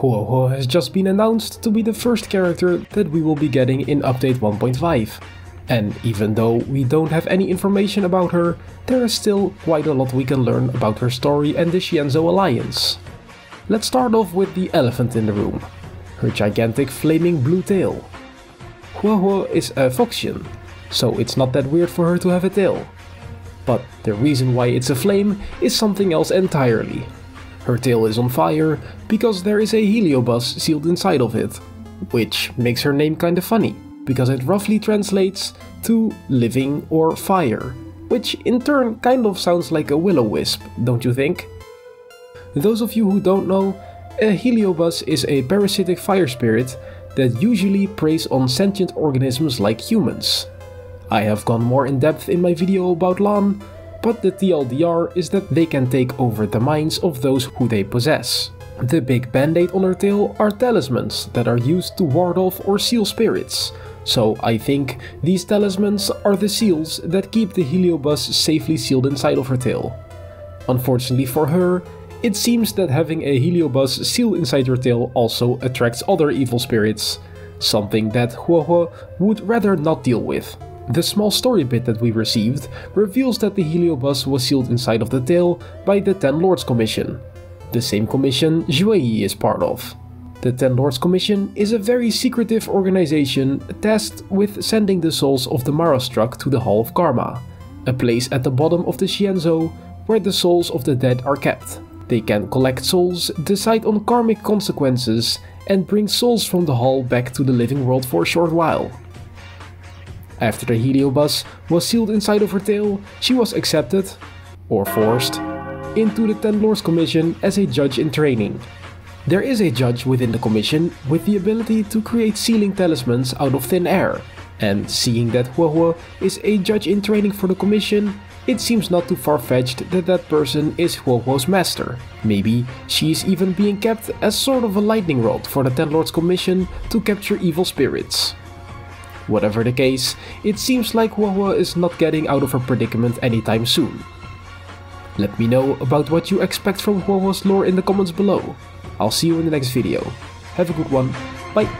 Huohuo has just been announced to be the first character that we will be getting in update 1.5. And even though we don't have any information about her, there is still quite a lot we can learn about her story and the Xianzhou Alliance. Let's start off with the elephant in the room, her gigantic flaming blue tail. Huohuo is a Foxian, so it's not that weird for her to have a tail. But the reason why it's a flame is something else entirely. Her tail is on fire because there is a heliobus sealed inside of it, which makes her name kinda funny, because it roughly translates to living or fire, which in turn kind of sounds like a will-o-wisp, don't you think? Those of you who don't know, a heliobus is a parasitic fire spirit that usually preys on sentient organisms like humans. I have gone more in depth in my video about Lan, but the TLDR is that they can take over the minds of those who they possess. The big band-aid on her tail are talismans that are used to ward off or seal spirits, so I think these talismans are the seals that keep the heliobus safely sealed inside of her tail. Unfortunately for her, it seems that having a heliobus sealed inside her tail also attracts other evil spirits, something that Huohuo would rather not deal with. The small story bit that we received reveals that the heliobus was sealed inside of the tail by the Ten Lords Commission, the same commission Xueyi is part of. The Ten Lords Commission is a very secretive organization tasked with sending the souls of the Mara-struck to the Hall of Karma, a place at the bottom of the Xianzhou where the souls of the dead are kept. They can collect souls, decide on karmic consequences, and bring souls from the hall back to the living world for a short while. After the heliobus was sealed inside of her tail, she was accepted, or forced, into the Ten Lords Commission as a judge in training. There is a judge within the commission with the ability to create sealing talismans out of thin air, and seeing that Huohuo is a judge in training for the commission, it seems not too far-fetched that that person is Huohuo's master. Maybe she is even being kept as sort of a lightning rod for the Ten Lords Commission to capture evil spirits. Whatever the case, it seems like Huohuo is not getting out of her predicament anytime soon. Let me know about what you expect from Huohuo's lore in the comments below. I'll see you in the next video. Have a good one. Bye!